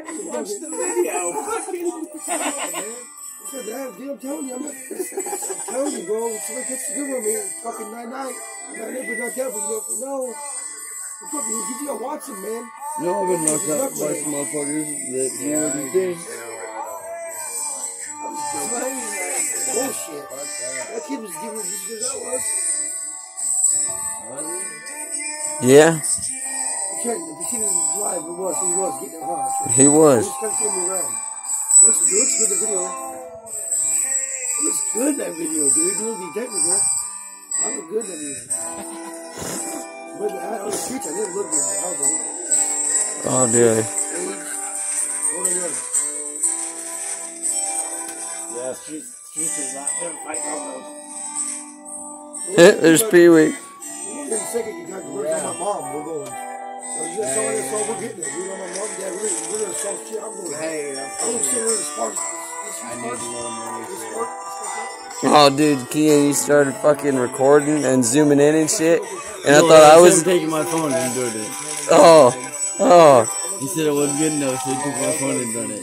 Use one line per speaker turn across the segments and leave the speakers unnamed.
I just watched the video. Fucking.
I said, "Damn, dude, I'm telling you, I'm, not, I'm telling you, bro. Somebody gets the good one, man. Fucking night night. Night night, but not careful. You never know. Fucking, you just gotta watch him, man.
You know, I've been knocked out by some motherfuckers that do what you think.
Bullshit. That kid was giving as good as I was.
Yeah,
You if you see him live, it was, he was getting it hard.
he was.
Just kept getting around. Looks, it looks good, the video. It looks good, that video, dude. You don't be technical. I look good, that video. But I, on the streets, I didn't look good. I was like,
Oh, dear.
age, one or the.
Yeah, street, street is not them fighting all
There's Pee Wee.
In a second, you got to work on my mom. We're going. So you just saw this, so we're getting it. We're on my mom, dad. We're, we're going to start shit. I'm going.
Hey, I'm
I'm going to sit there and spark.
I need a little money
This
for
spark.
Oh, dude, Kian, you started fucking recording and zooming in and shit. And I thought I was.
him taking my phone and doing it.
Oh, oh.
He said it wasn't good enough, so he took my phone and done it.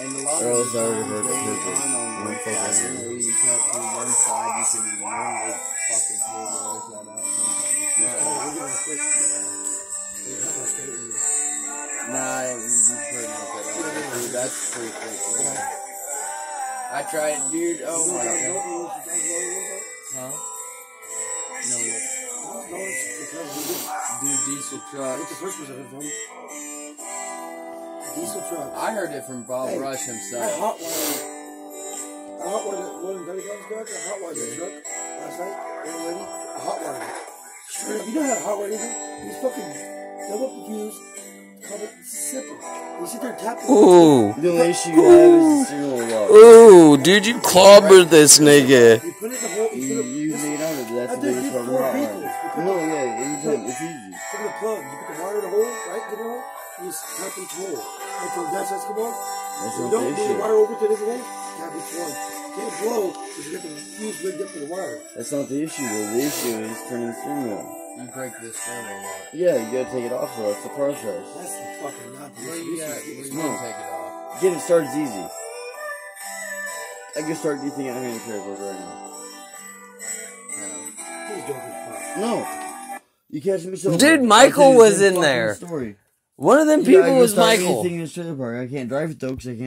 And a lot
Or else I
of
would've heard it
going
perfect.
on on
I'm
the
fucking
you know, you cut one side, you can normally fucking pull the other side out sometimes. Nah, you pretty much cut. Dude, that's pretty quick. man. I tried, dude. Oh my god. Huh? No, dude, diesel truck.
Diesel truck.
I heard it from Bob
Hey,
Rush
I
himself.
hot wired. I hot one of Dirty Guns truck. I hot the truck last night. One lady. I hot it. Up. You know how to hot wire anything? He's fucking double up the it simple. You sit there and tap it.
Ooh.
The only issue you have is the signal.
Ooh, dude, you clobbered this nigga.
You put it the hole.
You,
You
you made out of it, that's the biggest problem.
for
hot
people.
wiring. No, yeah, anytime, it's easy.
From the plug, you put the wire in the hole, right? Get in the hole. You just tap each hole until the gas lights come on.
That's
You
not
don't
the
the
issue.
wire over to this hole. Tap each one. Can't blow because you got the fuse rigged up to the wire.
That's not the issue though. The issue is turning the steering wheel.
You break this steering wheel lock.
Yeah, you gotta take it off though. That's the process.
That's the fucking not the
Where
issue.
you
This
got?
is-
Where
it's
you
No.
gonna take it off?
Getting started is easy. I can start anything out here in the trailer right now.
He's joking. fuck.
No. You catch me so
Dude, Michael
tell you the
was in there.
Story.
One of them
Yeah, I
people
can
was Michael.
Anything in this trailer park. I can't drive it though because I can't.